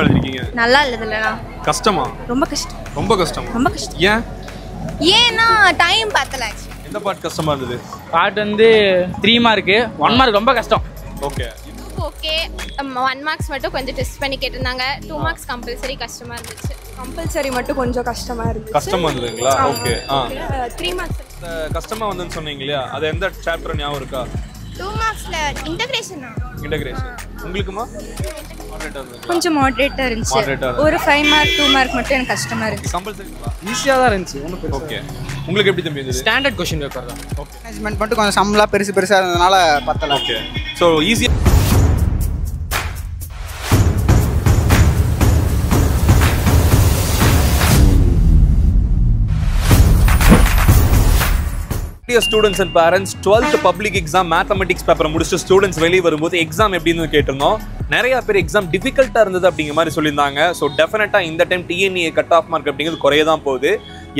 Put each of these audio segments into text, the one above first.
எழுதிருக்கீங்க நல்லா இல்லதுலண்ணா கஷ்டமா? ரொம்ப கஷ்டம். ரொம்ப கஷ்டமா? ரொம்ப கஷ்டம். ஏன்? ஏன்னா டைம் பத்தல எந்த பார்ட் கஷ்டமா இருந்தது? பாட்டு வந்து த்ரீ மார்க்கு ஒன் மார்க் ரொம்ப கஷ்டம். ஓகே ஓகே ஒன் மார்க்ஸ் மட்டும் கொஞ்சம் டெஸ்ட் பண்ணி கேட்டிருந்தாங்க. டூ மார்க்ஸ் கம்பல்சரி கஷ்டமா இருந்துச்சு. கம்பல்சரி மட்டும் கொஞ்சம் கஷ்டமா இருந்துச்சு. கஷ்டமா இருந்ததுங்களா? ஓகே த்ரீ மார்க்ஸ் கஷ்டமா வந்ததுன்னு சொன்னீங்க இல்லையா? அது எந்த சாப்டர் ஞாபகம் இருக்கா? டூ மார்க்ஸ்ல இன்டகிரேஷன் இன்டகிரேஷன் உங்களுக்குமா. கொஞ்சம் மாடரேட்டாக இருந்துச்சு. ஒரு ஃபைவ் மார்க் டூ மார்க் மட்டும் எனக்கு கஷ்டமா இருந்துச்சு. கம்பல்சரிங்களா ஈஸியாக தான் இருந்துச்சு. ஒன்றும் ஓகே உங்களுக்கு எப்படி தம்பி இருந்தது? ஸ்டாண்டர்ட் கொஷின் பேப்பர் தான். ஓகே மேனேஜ்மெண்ட் மட்டும் கொஞ்சம் சம்பளம் பெருசு பெருசாக இருந்ததுனால பத்தல. ஓகே ஸோ ஈஸியா students and parents twelfth public exam mathematics பேப்பரை முடிச்சுட்டு ஸ்டூடெண்ட்ஸ் வெளியே வரும்போது எக்ஸாம் எப்படின்னு கேட்டிருந்தோம். நிறைய பேர் எக்ஸாம் டிஃபிகல்ட்டாக இருந்தது அப்படிங்கிற மாதிரி சொல்லியிருந்தாங்க. ஸோ டெஃபினட்டாக இந்த time TNEA cut off mark அப்படிங்கிறது குறைய தான் போகுது.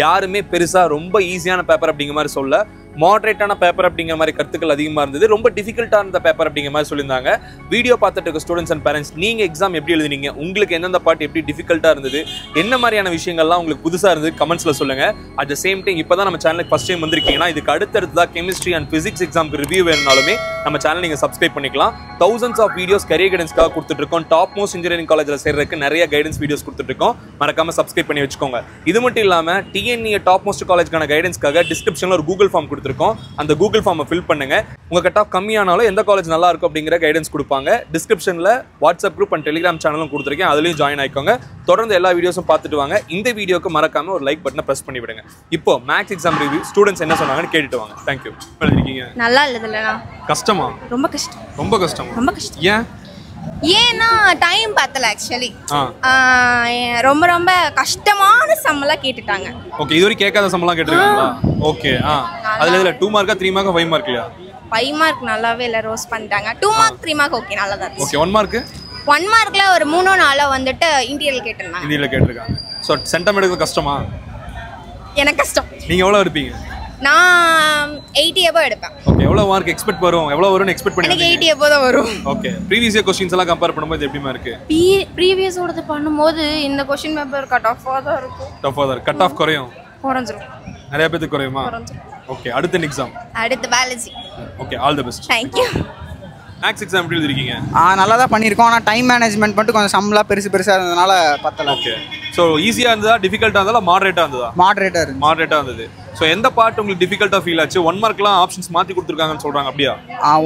யாருமே பெருசாக ரொம்ப ஈஸியான பேப்பர் அப்படிங்கிற மாதிரி சொல்ல மாடரேட்டான பேப்பர் அப்படிங்கிற மாதிரி கருத்துக்கள் அதிகமாக இருந்தது. ரொம்ப டிஃபிகல்ட்டாக இருந்த பேப்பர் அப்படிங்கிற மாதிரி சொல்லியிருந்தாங்க. வீடியோ பார்த்துட்டு இருக்க ஸ்டூடெண்ட்ஸ் அண்ட் பேரண்ட்ஸ் நீங்கள் எக்ஸாம் எப்படி எழுதுனீங்க? உங்களுக்கு எந்தெந்த பாட்டு எப்படி டிஃபிகல்ட்டாக இருந்தது? என்ன மாதிரியான விஷயங்கள்லாம் உங்களுக்கு புதுசாக இருந்தது? கமெண்ட்ஸில் சொல்லுங்கள் அட் த சேம் டைம் இப்போ தான் நம்ம சேனலுக்கு ஃபஸ்ட் டைம் வந்திருக்கீங்கன்னா இதுக்கு அடுத்தடுத்ததாக கெமிஸ்ட்ரி அண்ட் ஃபிசிக்ஸ் எக்ஸாம்க்கு ரிவ்யூ வேணுனாலுமே நம்ம சேனல் நீங்கள் சப்ஸ்கிரைப் பண்ணிக்கலாம். தௌசண்ட்ஸ் ஆஃப் வீடியோஸ் கரியர் கைடன்ஸ்க்காக கொடுத்துட்ருக்கோம். டாப் மோஸ்ட் இன்ஜினியரிங் காலேஜில் சேர்றதுக்கு நிறைய கைடன்ஸ் வீடியோஸ் கொடுத்துட்ருக்கோம். மறக்காமல் சப்ஸ்கிரைப் பண்ணி வச்சுக்கோங்க. இது மட்டும் இல்லாமல் டிஎன்இ டாப் மோஸ்ட் காலேஜ்க்கான கைடன்ஸ்க்காக டிஸ்கிரிப்ஷனில் ஒரு கூகுள் ஃபார்ம் கொடுத்துருக்கோம். அந்த கூகுள் ஃபார்மை ஃபில் பண்ணுங்க. உங்க கட் ஆஃப் கம்மியானாலும் எந்த காலேஜ் நல்லா இருக்கும் அப்படிங்கிற கைடன்ஸ் கொடுப்பாங்க. டிஸ்கிரிப்ஷனில் வாட்ஸ்அப் குரூப் அண்ட் டெலிகிராம் சேனலும் கொடுத்துருக்கேன். அதுலயும் ஜாயின் ஆயிக்கோங்க. தொடர்ந்து எல்லா வீடியோஸும் பார்த்துட்டு வாங்க. இந்த வீடியோக்கு மறக்காம ஒரு லைக் பட்டனை ப்ரெஸ் பண்ணி விடுங்க இப்போ மேக்ஸ் எக்ஸாம் ரிவ்யூ ஸ்டூடெண்ட்ஸ் என்ன சொன்னாங்கன்னு கேட்டுட்டு வாங்க. தேங்க்யூ எழுதிருக்கீங்க நல்லா இல்லதுலண்ணா கஷ்டமா? ரொம்ப கஷ்டம். ரொம்ப கஷ்டமா? ரொம்ப கஷ்டம். ஏன்? ஏன்னா டைம் பத்தல ஆக்சுவலி ஆ. ரொம்ப ரொம்ப கஷ்டமான சம்மெல்லாம் கேட்டுட்டாங்க. ஓகே இது வரைக்கும் கேட்காத சம்பளம் கேட்டிருக்காங்களா? ஓகே ஆ. அதுல இதுல டூ மார்க்கா த்ரீ மார்க்கா ஃபைவ் மார்க் இல்லையா? ஃபைவ் மார்க் நல்லாவே இல்லை ரோஸ் பண்ணிட்டாங்க. Two mark three mark okay நல்லா தான் ஓகே ஒன் மார்க்கு ஒன் மார்க்ல ஒரு மூணோ நாளோ வந்துட்டு இன்டீரியல் கேட்டிருந்தாங்க. ஹிந்தியில் கேட்டிருக்காங்க. ஸோ சென்டம் எடுக்கிறது கஷ்டமா? எனக்கு கஷ்டம். நீங்க எவ்வளோ எடுப்பீங்க? நான் எயிட்டி எபோ எடுப்பேன். ஓகே எவ்வளோ மார்க் எக்ஸ்பெக்ட் வரும்? எவ்வளோ வரும்னு எக்ஸ்பெக்ட் எனக்கு பண்ணி எயிட்டி எபோ தான் வரும். ஓகே ப்ரீவியஸ் இயர் கொஸ்டின்ஸ் எல்லாம் கம்பேர் பண்ணும்போது எப்படிமா இருக்கு? ப்ரீவியஸோடது பண்ணும்போது இந்த கொஷின் பேப்பர் கட் ஆஃபாக தான் இருக்கும். டஃபாக தான் கட் ஆஃப் குறையும். குறைஞ்சிரும். நிறைய பேத்துக்கு குறையுமா? ஓகே அடுத்த எக்ஸாம் அடுத்து Balaji okay all the best thank you maths exam எப்படி எழுதிருக்கீங்க? ஆ நல்லா தான் பண்ணியிருக்கோம். ஆனால் டைம் மேனேஜ்மெண்ட் மட்டும் கொஞ்சம் சம்பளம் பெருசு பெருசாக இருந்ததுனால பத்தல. ஓகே ஸோ ஈஸியாக இருந்ததா டிஃபிகல்ட்டாக இருந்ததா மாடரேட்டாக இருந்ததா? மாடரேட்டாக இருந்து மாடரேட்டாக இருந்தது. ஸோ எந்த பார்ட் உங்களுக்கு டிஃபிகல்ட்டாக ஃபீல் ஆச்சு? ஒன் மார்க்லாம் ஆப்ஷன்ஸ் மாற்றி கொடுத்துருக்காங்கன்னு சொல்கிறாங்க அப்படியா?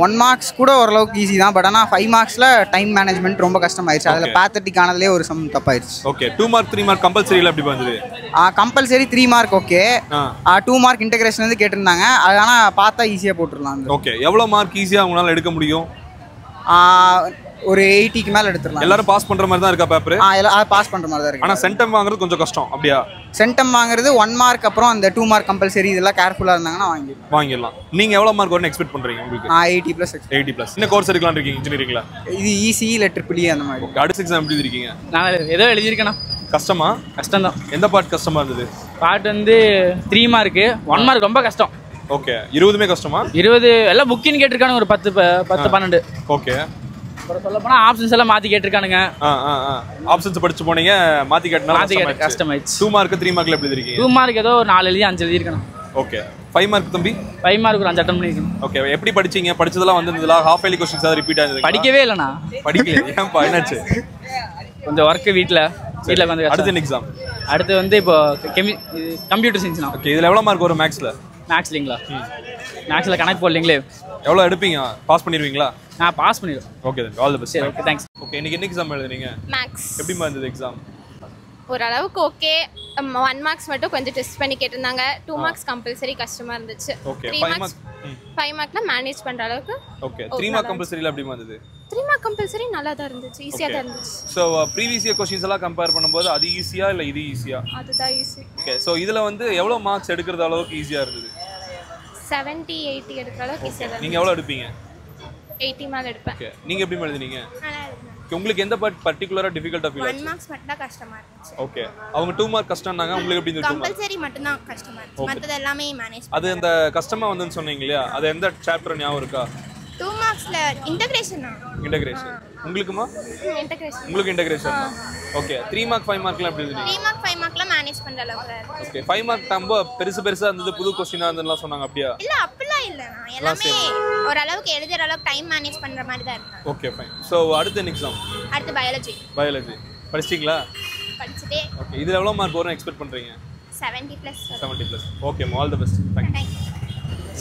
ஒன் மார்க்ஸ் கூட ஓரளவுக்கு ஈஸி தான். பட் ஆனால் ஃபைவ் மார்க்ஸில் டைம் மேனேஜ்மெண்ட் ரொம்ப கஷ்டமாயிருச்சு. அதில். பேத்தட்டிக் ஆனதுலேயே ஒரு sum தப்பாயிருச்சு. Okay two mark three mark கம்பல்சரியில் எப்படி வந்தது compulsory three mark okay two mark integration வந்து கேட்டிருந்தாங்க. அது ஆனால் பார்த்தா ஈஸியாக போட்டுடலாம். ஓகே எவ்வளோ மார்க் ஈஸியாக உங்களால் எடுக்க முடியும்? ஒரு எயிட்டிக்கு மேலே எடுத்துடலாம். எல்லாரும் பாஸ் பண்ணுற மாதிரி தான் இருக்கா பேப்பர் ஆ எல்லாம் பாஸ் பண்ணுற மாதிரி தான் இருக்கு. ஆனால் சென்டம் வாங்குறது கொஞ்சம் கஷ்டம் அப்படியா? சென்டம் வாங்குறது ஒன் மார்க் அப்புறம் அந்த டூ மார்க் கம்பல்சரி இதெல்லாம் கேர்ஃபுல்லாக இருந்தாங்கன்னா வாங்கிடலாம். வாங்கிடலாம். நீங்கள் எவ்வளோ மார்க் வரும்னு எக்ஸ்பெக்ட் பண்ணுறீங்க உங்களுக்கு? நான் எயிட்டி ப்ளஸ் எயிட்டி ப்ளஸ் என்ன கோர்ஸ் எடுக்கலாம் இருக்கீங்க இன்ஜினியரிங்ல இது ஈஸி இல்லை ட்ரிபிள் அந்த மாதிரி. அடுத்த எக்ஸாம் எப்படி இருக்கீங்க நான் ஏதோ எழுதியிருக்கேண்ணா கஷ்டமா? கஷ்டம்தான். எந்த பார்ட் கஷ்டமா இருந்தது? பாட்டு வந்து த்ரீ மார்க்கு ஒன் மார்க் ரொம்ப கஷ்டம். ஓகே இருபதுமே கஷ்டமா? இருபது எல்லாம் புக்கின்னு கேட்டிருக்கானுங்க ஒரு பத்து ப- பத்து பன்னெண்டு. ஓகே அப்புறம் சொல்ல போனால் ஆப்ஷன்ஸ் எல்லாம் மாற்றி கேட்டிருக்கானுங்க. ஆ ஆ ஆ. ஆப்ஷன்ஸ் படிச்சு போனீங்க மாத்தி கேட்டனால மாற்றி கேட்டு கஷ்டமாயிடுச்சு. டூ மார்க் த்ரீ மார்க்ல எப்படி இருக்கீங்க டூ மார்க் ஏதோ நாலு எழுதி அஞ்சு எழுதியிருக்கணும் ஓகே ஃபைவ் மார்க் தம்பி? ஃபைவ் மார்க் ஒரு அஞ்சு அட்டன் பண்ணியிருக்கணும் ஓகே எப்படி படிச்சீங்க? படிச்சதெல்லாம் வந்திருந்ததா ஹாஃப் எலி கொஸ்டின்ஸ் ஏதாவது ரிப்பீட் ஆகுது படிக்கவே இல்லைண்ணா. படிக்கல என்னாச்சு? கொஞ்சம் ஒர்க்கு வீட்டில் வீட்டில் வந்து அடுத்த கஷ்டம். எக்ஸாம் அடுத்து வந்து இப்போ கெமி கம்ப்யூட்டர் சயின்ஸ்ண்ணா ஓகே இதுல எவ்வளவு மார்க் வரும் மேக்ஸ்ல மேக்ஸ்லிங்களா மேக்ஸில் கணக்கு போடலீங்களே. எவ்வளவு எடுப்பீங்க? பாஸ் பண்ணிடுவீங்களா நான் பாஸ் பண்ணிடுவேன். ஓகே ஆல் தி சரி பெஸ்ட் ஓகே தேங்க்ஸ் ஓகே இன்னைக்கு என்ன எக்ஸாம் எழுதுறீங்க மேக்ஸ் எப்படிமா இருந்தது எக்ஸாம் ஓரளவுக்கு ஓகே ஒன் மார்க்ஸ் மட்டும் கொஞ்சம் டெஸ்ட் பண்ணி கேட்டிருந்தாங்க. டூ மார்க்ஸ் கம்பல்சரி கஷ்டமா இருந்துச்சு. Three marks. ஃபைவ் மார்க்ல மேனேஜ் பண்ற அளவுக்கு ஓகே த்ரீ மார்க் கம்பல்சரியில் எப்படிமா இருந்தது? த்ரீ மார்க் கம்பல்சரி நல்லா தான் இருந்துச்சு. ஈஸியாக தான் இருந்துச்சு. ஸோ ப்ரீவியஸ் இயர் கொஸ்டின்ஸ் எல்லாம் கம்பேர் பண்ணும்போது அது ஈஸியா இல்லை இது ஈஸியா அதுதான் ஈஸி ஓகே ஸோ இதில் வந்து எவ்வளோ மார்க்ஸ் எடுக்கிறது அளவுக்கு ஈஸியாக இருந்தது? செவன்ட்டி எயிட்டி எடுக்கிற அளவுக்கு ஈஸியாக நீங்கள் எவ்வளோ எடுப்பீங்க? எயிட்டி மேலே எடுப்பேன். ஓகே நீங்கள் எப்படி எழுதுனீங்க? உங்களுக்கு எந்த பார்ட் பர்டிகுலராக டிஃபிகல்ட்டாக ஃபீல் ஆச்சு? மார்க்ஸ் மட்டும் தான் கஷ்டமா இருந்துச்சு. ஓகே அவங்க டூ மார்க் கஷ்டம்னாங்க உங்களுக்கு எப்படி இருந்துச்சு? கம்பல்சரி மட்டும் தான் கஷ்டமா இருந்துச்சு. மற்றது எல்லாமே மேனேஜ் அது அந்த கஷ்டமா வந்துன்னு சொன்னீங்க இல்லையா? அது எந்த சாப்டர் ஞாபகம் இருக்கா? டூ மார்க்ஸ்ல இன்டகிரேஷன் இன்டகிரேஷன் உங்களுக்குமா? இன்டகிரேஷன் உங்களுக்கு integration okay three mark five மார்க்லாம் எப்படி எழுதுனீங்க த்ரீ மார்க் ஃபைவ் மார்க்லாம் மேனேஜ் பண்ற அளவுக்கு. தான் ஓகே ஃபைவ் மார்க் ரொம்ப பெருசு பெருசா இருந்தது புது கொஸ்டினா இருந்ததுலாம் சொன்னாங்க அப்படியா? இல்ல அப்படிலாம் நான் எல்லாமே ஓரளவுக்கு எழுதுற அளவுக்கு டைம் மேனேஜ் பண்ற மாதிரி தான் இருக்கேன் ஓகே ஃபைன் ஸோ அடுத்த எக்ஸாம் அடுத்து பயாலஜி பயாலஜி படிச்சிங்களா படிச்சுட்டே. ஓகே இதில் எவ்வளோ மார்க் வரும் எக்ஸ்பெக்ட் பண்ணுறீங்க seventy plus seventy plus okay all the best thank you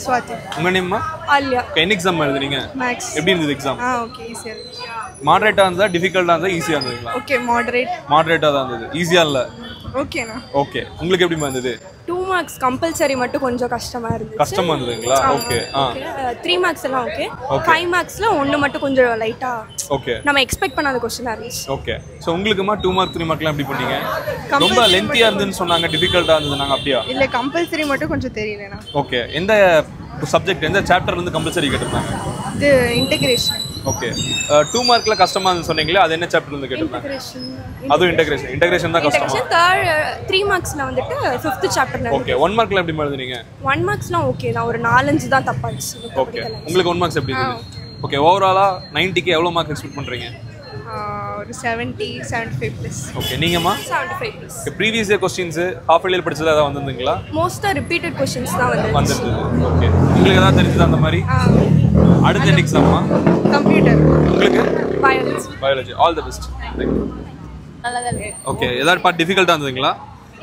Swathi உங்கள் நேம்மா ஆல்யா ஓகே என்ன எக்ஸாம் எழுதுனீங்க மேக்ஸ் எப்படி இருந்தது எக்ஸாம் ஆ ஓகே ஈஸியாக இருந்துச்சு மாடரேட்டாக இருந்தா டிஃபிகல்ட்டாக இருந்தா ஈஸியாக இருந்ததுங்களா? ஓகே மாடரேட் மாடரேட்டாக தான் இருந்தது. ஈஸியாக இல்லை? ஓகேண்ணா ஓகே உங்களுக்கு எப்படி இருந்தது? மார்க்ஸ் கம்பல்சரி மட்டும் கொஞ்சம் கஷ்டமாக இருந்துச்சு. கஷ்டமா இருந்ததுங்களா? ஓகே த்ரீ மார்க்ஸ் எல்லாம் ஓகே. ஃபைவ் மார்க்ஸில் ஒன்று மட்டும் கொஞ்சம் லைட்டாக ஓகே நம்ம எக்ஸ்பெக்ட் பண்ணாத கொஸ்டினாக இருந்துச்சு. ஓகே ஸோ உங்களுக்குமா டூ மார்க் த்ரீ மார்க்லாம் எப்படி பண்ணீங்க ரொம்ப லென்த்தியாக இருந்துன்னு சொன்னாங்க டிஃபிகல்ட்டாக இருந்தது நாங்கள் அப்படியா? இல்லை கம்பல்சரி மட்டும் கொஞ்சம் தெரியலண்ணா ஓகே எந்த சப்ஜெக்ட் எந்த சாப்டர் இருந்து கம்பல்சரி கேட்டிருந்தாங்க? இது இன்டகிரேஷன் ஓகே டூ மார்க்ல கஷ்டமா இருந்து சொன்னீங்களே அது என்ன சாப்டர் இருந்து கேட்டிருந்தாங்க? இன்டகிரேஷன் அதுவும் இன்டகிரேஷன் இன்டகிரேஷன் தான் கஷ்டமா? தேர்ட் த்ரீ மார்க்ஸில் வந்துட்டு ஃபிஃப்த் சாப்டர் ஓகே ஒன் மார்க்ல எப்படி எழுதுனீங்க? ஒன் மார்க்ஸ்லாம் ஓகே தான் ஒரு நாலஞ்சு தான் தப்பாச்சு ஓகே உங்களுக்கு ஒன் மார்க்ஸ் எப்படி ஓகே ஓவராலா நைன்ட்டிக்கு எவ்வளோ மார்க் எக்ஸ்பெக்ட் பண்றீங்க? ஒரு seventy seventy five plus okay நீங்கம்மா? Seventy five plus previous year questions half year படிச்சது ஏதாவது வந்திருந்தீங்களா? மோஸ்ட்டாக ரிப்பீட்டட் கொஷின்ஸ் தான் வந்து வந்திருந்தது. ஓகே உங்களுக்கு ஏதாவது தெரிஞ்சது அந்த மாதிரி? அடுத்த எக்ஸாமா கம்ப்யூட்டர் உங்களுக்கு? Biology biology all the best நல்லா தான் இருக்கு. ஓகே ஏதாவது பார்ட் டிஃபிகல்ட்டாக இருந்ததுங்களா?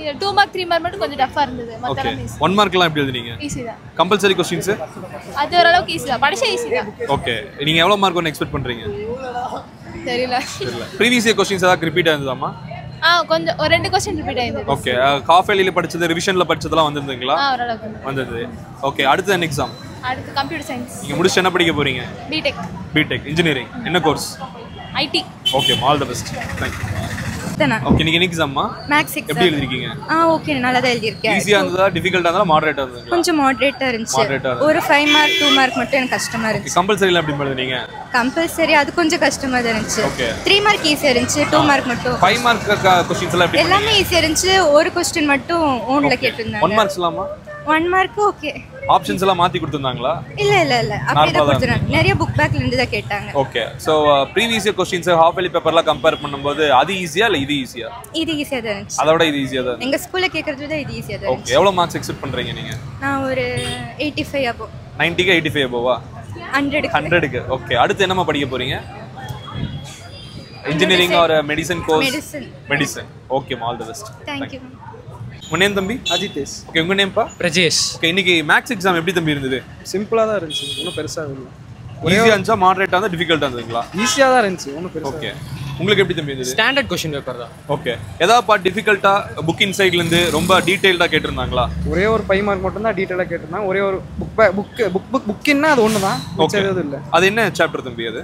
இது டூ மார்க் த்ரீ மார்க் மட்டும் கொஞ்சம் டஃப்பாக இருந்தது. ஓகே மற்றெல்லாம் ஈஸி ஒன் மார்க்லாம் எப்படி எழுதுனீங்க? ஈஸி தான். கம்பல்சரி கொஸ்டின்ஸ் அது ஓரளவுக்கு ஈஸி தான். படிச்சா ஈஸி தான். ஓகே நீங்க எவ்வளவு மார்க் ஒன்று எக்ஸ்பெக்ட் பண்றீங்க? தெரியல. தெரியல. ப்ரீவியஸ் இயர் கொஸ்டின்ஸ் ஏதாவது ரிப்பீட் ஆயிருந்தாமா? ஆ கொஞ்சம் ஒரு ரெண்டு கொஸ்டின் ரிப்பீட் ஆயிருந்தது. ஓகே ஹாஃப் இயர்லியில் படிச்சது ரிவிஷன்ல படிச்சதெல்லாம் வந்திருந்தீங்களா ஆ ஓரளவுக்கு வந்தது. ஓகே அடுத்து என்ன எக்ஸாம் அடுத்து கம்ப்யூட்டர் சயின்ஸ் நீங்க முடிச்சு என்ன படிக்க போறீங்க? பிடெக் பிடெக் இன்ஜினியரிங் என்ன course IT okay all the best thank you okay நீங்க எக்ஸாமா மேக்ஸ் எப்படி எழுதிருக்கீங்க? ஆ ஓகே நல்லா தான் எழுதியிருக்கேன் ஈஸியா இருந்ததா? டிஃபிகல்ட்டா இருந்தா மாடரேட்டா கொஞ்சம் மாடரேட்டாக இருந்துச்சு. ஒரு ஃபைவ் மார்க் டூ மார்க் மட்டும் எனக்கு கஷ்டமாக இருந்துச்சு. கம்பல்சரியில் எப்படி எழுதுனீங்க? கம்பல்சரி அது கொஞ்சம் கஷ்டமாக தான் இருந்துச்சு. Okay. த்ரீ மார்க் ஈஸியாக இருந்துச்சு டூ மார்க் மட்டும். ஃபைவ் மார்க் கொஸ்டின்ஸ் எல்லாம் எப்படி எல்லாமே ஈஸியாக இருந்துச்சு. ஒரு கொஸ்டின் மட்டும் ஓனில் கேட்டிருந்தாங்க. மார்க்ஸ் இல்லாமா? ஒன் மார்க் ஓகே ஆப்ஷன்ஸ் எல்லாம் மாத்தி கொடுத்துருந்தாங்களா? இல்லை இல்லை இல்லை. அப்படியே கொடுத்துருந்தாங்க. நிறைய புக் பேக்ல இருந்து தான் கேட்டாங்க. Okay so previous year questions half yearly பேப்பர்லாம் கம்பேர் பண்ணும்போது அது ஈஸியா இல்லை இது ஈஸியா இது ஈஸியாக தான் இருந்துச்சு. அதோட இது ஈஸியா தான் எங்கள் ஸ்கூலில் கேட்குறது தான் இது ஈஸியாக தான் ஓகே இருந்துச்சு. எவ்வளோ மார்க்ஸ் எக்ஸ்பெக்ட் பண்றீங்க நீங்க? நான் ஒரு எயிட்டி ஃபைவ் அப்போ நைன்ட்டிக்கு எயிட்டி ஃபைவ் போவா ஹண்ட்ரடுக்கு ஹண்ட்ரடுக்கு ஓகே அடுத்து என்னம்மா படிக்க போறீங்க? இன்ஜினியரிங் ஒரு medicine course medicine medicine okay all the best thank you உங்க நேம் தம்பி? அஜிதேஷ் ஓகே உங்க நேம்ப்பா பிரஜேஷ். ஓகே இன்னைக்கு மேக்ஸ் எக்ஸாம் எப்படி தம்பி இருந்தது? சிம்பிளாக தான் இருந்துச்சு. ஒன்றும் பெருசாக இல்லை. ஈஸியா இருந்துச்சா? மாடரேட்டா இருந்தா டிஃபிகல்ட்டா இருந்ததுங்களா? ஈஸியாக தான் இருந்துச்சு. ஒன்றும் பெருசாக ஓகே உங்களுக்கு எப்படி தம்பி இருந்தது? ஸ்டாண்டர்ட் கொஷின் பேப்பர் தான். ஓகே ஏதாவது பார்ட் டிஃபிகல்ட்டா புக் இன்சைட்ல இருந்து ரொம்ப டீடைல்டா கேட்டிருந்தாங்களா? ஒரே ஒரு ஃபைவ் மார்க் மட்டும் தான் டீட்டெயிலாக கேட்டிருந்தாங்க ஒரே ஒரு புக் புக் புக் புக் புக்கின்னா அது ஒன்று தான் ஓகே எதுவும் இல்லை. அது என்ன சாப்டர் தம்பி அது?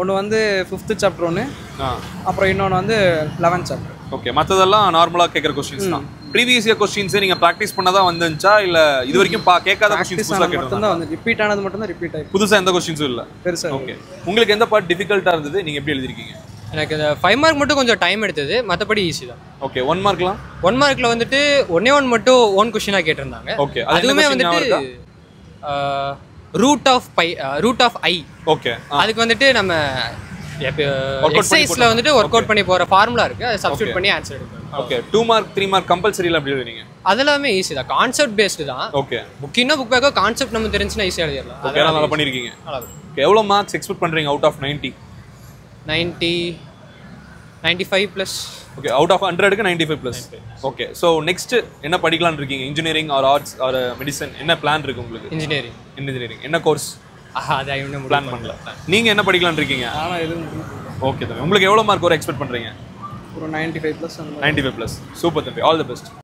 ஒன்று வந்து ஃபிஃப்த்து சாப்டர் ஒன்று அப்புறம் இன்னொன்று வந்து லெவன்த் சாப்டர் ஓகே மற்றதெல்லாம் நார்மலாக கேட்குற கொஸ்டின்ஸ் தான். ப்ரீவியஸ் இயர் கொஸ்டின்ஸ் நீங்கள் ப்ராக்டிஸ் பண்ணதான் வந்துச்சா இல்லை இது வரைக்கும் பா கேட்காத கொஸ்டின்ஸ் புதுசாக மட்டும்தான் வந்து ரிப்பீட் ஆனது மட்டும் தான் ரிப்பீட் ஆகி புதுசாக எந்த கொஸ்டின்ஸும் இல்லை. பெருசாக ஓகே உங்களுக்கு எந்த பார்ட் டிஃபிகல்ட்டாக இருந்தது? நீங்கள் எப்படி எழுதிருக்கீங்க? எனக்கு இந்த ஃபைவ் மார்க் மட்டும் கொஞ்சம் டைம் எடுத்தது. மற்றபடி ஈஸி தான். ஓகே ஒன் மார்க்லாம் ஒன் மார்க்கில் வந்துட்டு ஒன்னே ஒன் மட்டும் ஓன் கொஷினாக கேட்டிருந்தாங்க. என்ன அதுவுமே வந்துட்டு root of pi root of I okay அதுக்கு வந்துட்டு நம்ம பண்ணி எக்ஸசைஸில். வந்துட்டு ஒர்க் அவுட் பண்ணி போகிற ஃபார்முலா இருக்குது அதை. சப்ஸ்டியூட் பண்ணி ஆன்சர் எடுக்கணும் okay two mark three mark கம்பல்சரியில் எப்படி எழுதுனீங்க அதெல்லாமே ஈஸி தான். கான்செப்ட் பேஸ்டு தான். ஓகே புக்கின்னா புக் பேக்கோ கான்செப்ட் நம்ம தெரிஞ்சுன்னா ஈஸியாக எழுதிடலாம். ஓகே நல்லா பண்ணியிருக்கீங்க ஓகே எவ்வளோ மார்க்ஸ் எக்ஸ்பெக்ட் பண்ணுறீங்க out of ninety ninety ninety five plus okay out of ஹண்ட்ரடுக்கு ninety five plus okay so next என்ன படிக்கலாம்னு இருக்கீங்க? Engineering or arts or medicine என்ன பிளான் இருக்கு உங்களுக்கு? இன்ஜினியரிங் இன்ஜினியரிங் என்ன கோர்ஸ் அதை இன்னும் பிளான் பண்ணல. நீங்கள் என்ன படிக்கலாம்னு இருக்கீங்க? ஆனால் எதுவும் ஓகே தம்பி. உங்களுக்கு எவ்வளோ மார்க் வர எக்ஸ்பெக்ட் பண்ணுறீங்க ஒரு ninety five plus ninety five plus super தம்பி. All the best